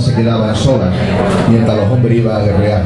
se quedaba sola mientras los hombres iban a guerrear.